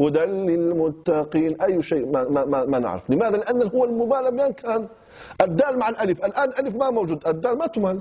هدى للمتقين أي شيء ما, ما, ما, ما نعرف لماذا؟ لأن هو الممال بين كان الدال مع الألف الآن ألف ما موجود الدال ما تمال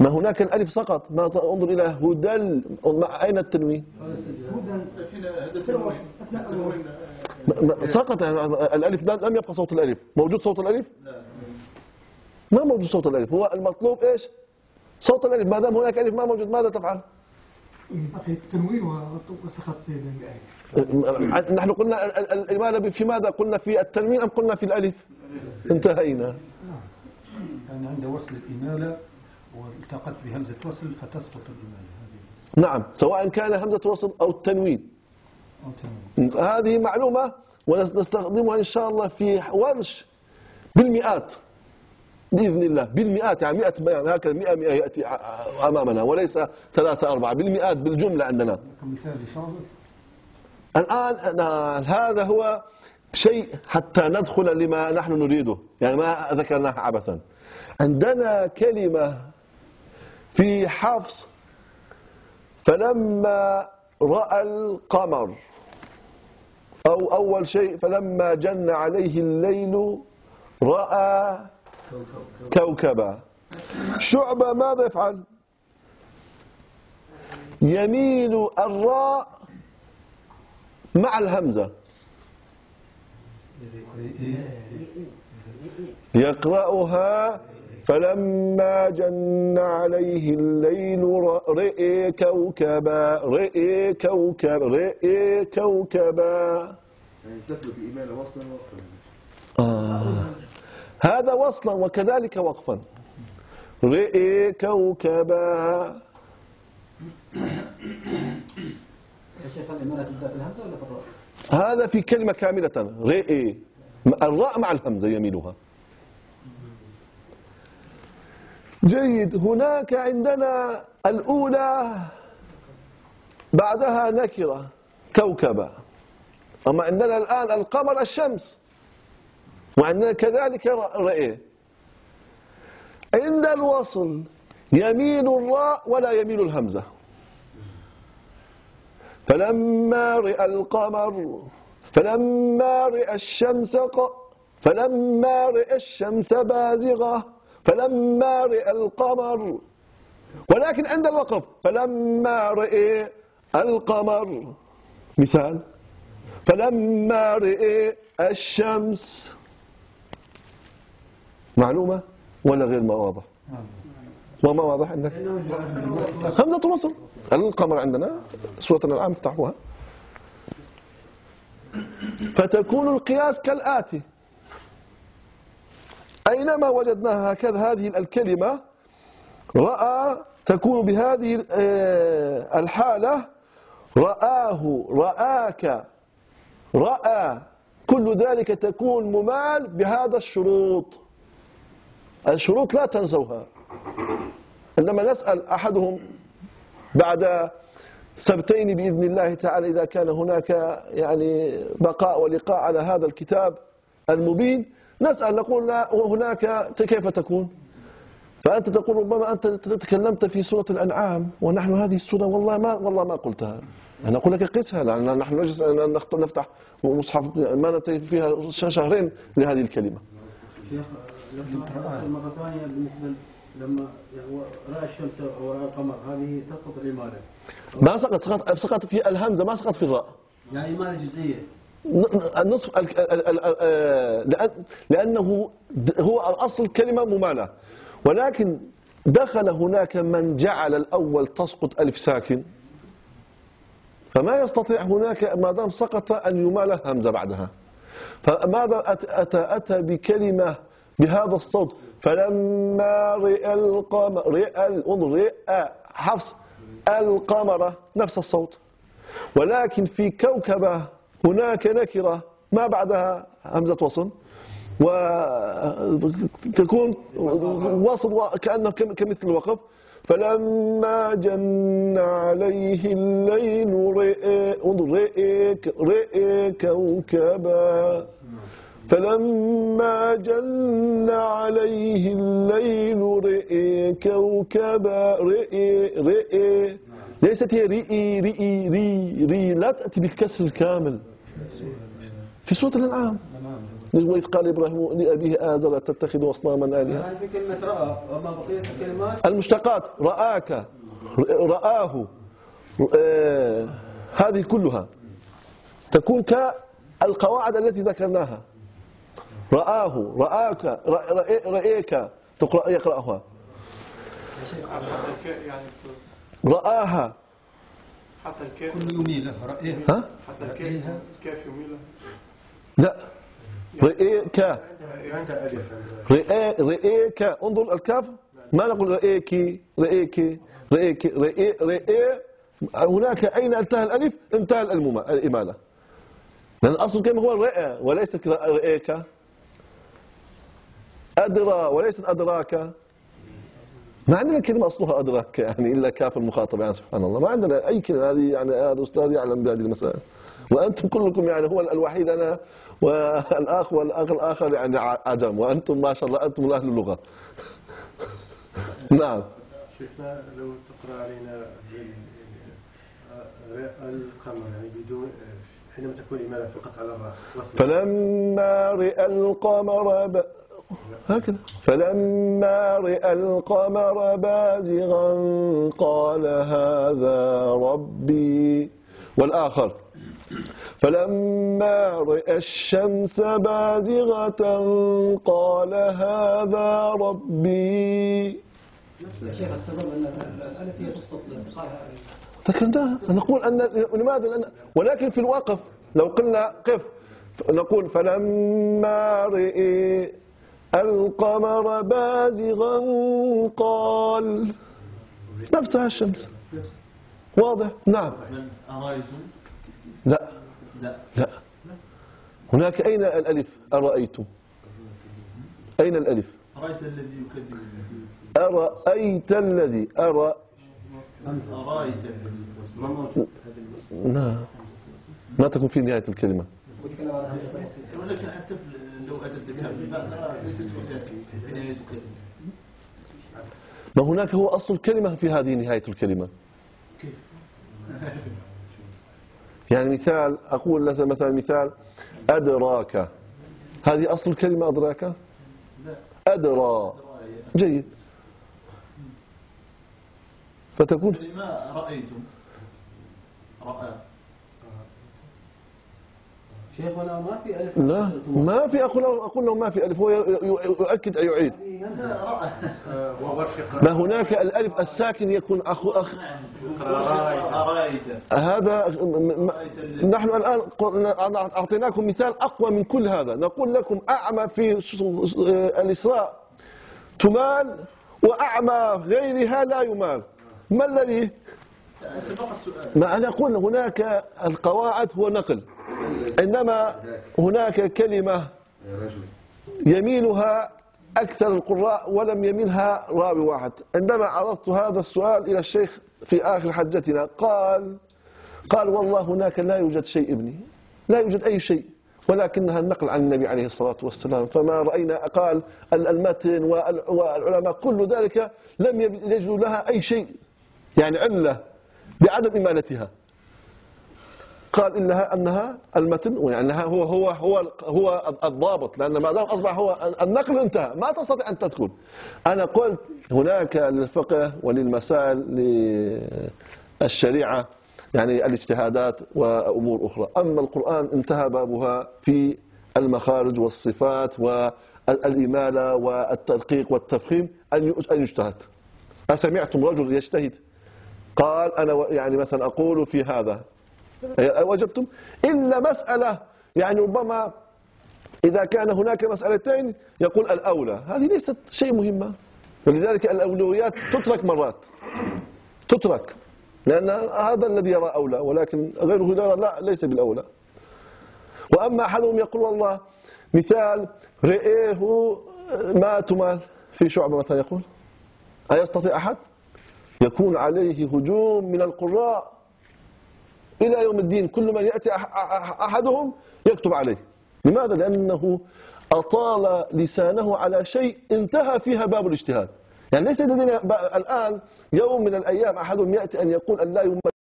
ما هناك الألف سقط ما انظر إلى هدى أين التنوين؟ سقط الألف لم يبقى صوت الألف موجود صوت الألف؟ ما موجود صوت الألف هو المطلوب إيش؟ صوت الألف ما دام هناك ألف ما موجود ماذا تفعل؟ بقي التنوين وسقط نحن قلنا الإمالة في ماذا؟ قلنا في التنوين أم قلنا في الألف؟ انتهينا. يعني عند وصل الإمالة والتقت بهمزة وصل فتسقط الإمالة هذه. نعم سواء كان همزة وصل أو التنوين. أو تنوين هذه معلومة ونستخدمها إن شاء الله في ورش بالمئات. بإذن الله. بالمئات يعني 100 يعني هكذا 100 100 يأتي أمامنا وليس ثلاثة أربعة. بالمئات بالجملة عندنا. كمثال الآن هذا هو شيء حتى ندخل لما نحن نريده يعني ما ذكرناه عبثا. عندنا كلمة في حفص فلما رأى القمر أو أول شيء فلما جن عليه الليل رأى كوكبا شعبة ماذا يفعل؟ يميل الراء مع الهمزة. يقرأها فلما جن عليه الليل رئي كوكبا رئي كوكب رئي كوكبا. يعني تثبت الإيمان وصلا. هذا وصلا وكذلك وقفا. رئي كوكبا؟ هذا في كلمة كاملة. رئي. الراء مع الهمزة يميلها. جيد. هناك عندنا الأولى بعدها نكرة. كوكبة أما عندنا الآن القمر الشمس. وعندنا كذلك رأي عند الوصل يميل الراء ولا يميل الهمزة. فلما رأى القمر فلما رأى الشمس فلما رأى الشمس بازغة فلما رأى القمر. ولكن عند الوقف فلما رأى القمر. مثال. فلما رأى الشمس. معلومة ولا غير ما واضح؟ وما واضح عندك؟ همزة الوصل. القمر عندنا سورة الأنعام افتحوها فتكون القياس كالآتي. أينما وجدناها هكذا هذه الكلمة رأى تكون بهذه آه، الحالة رآه رآك رأى. كل ذلك تكون ممال بهذا الشروط. الشروط لا تنسوها. عندما نسأل أحدهم بعد سبتين بإذن الله تعالى إذا كان هناك يعني بقاء ولقاء على هذا الكتاب المبين نسأل نقول هناك كيف تكون؟ فأنت تقول ربما أنت تكلمت في سورة الأنعام ونحن هذه السورة والله ما والله ما قلتها. أنا أقول لك قسها لأن نحن نجلس نفتح مصحف ما ننتهي فيها شهرين لهذه الكلمة. شيخ مرة ثانية بالنسبة لما رأى الشمس ورأى القمر هذه تسقط الإمالة ما سقط سقط سقط في الهمزة ما سقط في الراء. يعني إمالة جزئية. النصف لأنه هو الأصل كلمة ممالة ولكن دخل هناك من جعل الأول تسقط ألف ساكن. فما يستطيع هناك ما دام سقط أن يمال همزة بعدها. فماذا أتى, أتى بكلمة بهذا الصوت. فلما رئ القمر رئ انظر رئ حفص القمر نفس الصوت. ولكن في كوكبة هناك نكرة ما بعدها همزة وصل. وتكون وصل كأنه كمثل الوقف. فلما جن عليه الليل انظر رئي رئي كوكبا. فلما جن عليه الليل رئي كوكبا رئي رئي. ليست هي رئي رئي ري ري. لا تأتي بالكسر الكامل. في سورة الأنعام. وإذ قال إبراهيم لأبيه آزر تتخذ أصناما آلهة. في كلمة رأى وما بقية الكلمات؟ المشتقات. رآك. رآه. آه، هذه كلها تكون كالقواعد التي ذكرناها. رآه رآك رأ- رأي- رأيك. تقرأ يقرأها. حتى الكاف رآها. حتى الكاف. كل يميله رأيه ها؟ حتى الكاف. الكاف يميله لا. ألف رئي رئيك انظر الكاف. ما نقول رئيك رئيك رئيك رئي رئي هناك أين انتهى الألف؟ انتهى الإمالة. لأن أصل الكلمة هو الرئة وليست رئيك أدرى وليست أدراك. ما عندنا كلمة أصلها أدراك يعني إلا كاف المخاطب يعني سبحان الله. ما عندنا أي كلمة هذه يعني هذا أستاذ يعلم بهذه المسائل وأنتم كلكم يعني هو الوحيد أنا والأخ والأخ الآخر يعني عجم. وأنتم ما شاء الله أنتم أهل اللغة. نعم. شيخنا لو تقرأ علينا راء القمر يعني بدون حينما تكون إمالة فقط على الراء وصل. فلما رئ القمر. هكذا. فلما رئ القمر بازغا قال هذا ربي. والآخر. فلما رئ الشمس بازغة قال هذا ربي. السبب أن الألف هي تسقط لانتقائها ذكرناها. نقول أن لماذا؟ لأن ولكن في الوقف لو قلنا قف نقول فلما رئي القمر بازغا قال. نفسها الشمس. واضح؟ نعم. لا. لا. لا. هناك أين الألف؟ أرأيت أين الألف؟ أرأيت الذي يكذب أرأيت الذي؟ أرى أرأيت الذي لا ما تكون في نهاية الكلمة. ولكن حتى في- ما هناك هو أصل الكلمة في هذه نهاية الكلمة. كيف؟ يعني مثال أقول لك مثلا مثال أدراك. هذه أصل الكلمة أدراك؟ أدرى جيد. فتكون ما رأيتم؟ رأى. شيخنا ما في ألف لا ما في أقول أقول له ما في ألف هو يؤكد أن يعيد. لا يقرأ ما هناك الألف الساكن يكون أخو أخ نعم هذا نحن الآن أعطيناكم مثال أقوى من كل هذا. نقول لكم أعمى في الإسراء. تمال وأعمى غيرها لا يمال. ما الذي ما أنا أقول هناك القواعد هو نقل. إنما هناك كلمة يميلها أكثر القراء ولم يميلها راوي واحد. عندما عرضت هذا السؤال إلى الشيخ في آخر حجتنا قال قال والله هناك لا يوجد شيء ابني. لا يوجد أي شيء. ولكنها النقل عن النبي عليه الصلاة والسلام. فما رأينا قال ال- المتن وال- والعلماء كل ذلك لم يجدوا لها أي شيء. يعني علة بعدم إمالتها. قال إنها أنها المتن وانها هو هو هو هو الضابط لأن ما دام أصبح هو النقل انتهى. ما تستطيع أن تذكر. أنا قلت هناك للفقه وللمسائل للشريعة يعني الاجتهادات وأمور أخرى. أما القرآن انتهى بابها في المخارج والصفات والإمالة والتدقيق والتفخيم أن يجتهد. أسمعتم رجل يجتهد؟ قال أنا و- يعني مثلا أقول في هذا. وجدتم إلا مسألة يعني ربما إذا كان هناك مسألتين يقول الأولى. هذه ليست شيء مهمة. ولذلك الأولويات تترك مرات. تترك. لأن هذا الذي يرى أولى ولكن غيره يرى لا ليس بالأولى. وأما أحدهم يقول والله مثال رئيه ما تمال في شعبة مثلا يقول أيستطيع أحد؟ يكون عليه هجوم من القراء إلى يوم الدين. كل من يأتي أح- أح- أحدهم يكتب عليه. لماذا؟ لأنه أطال لسانه على شيء انتهى فيها باب الاجتهاد. يعني ليس لدينا الآن يوم من الأيام أحدهم يأتي أن يقول أن لا يمثل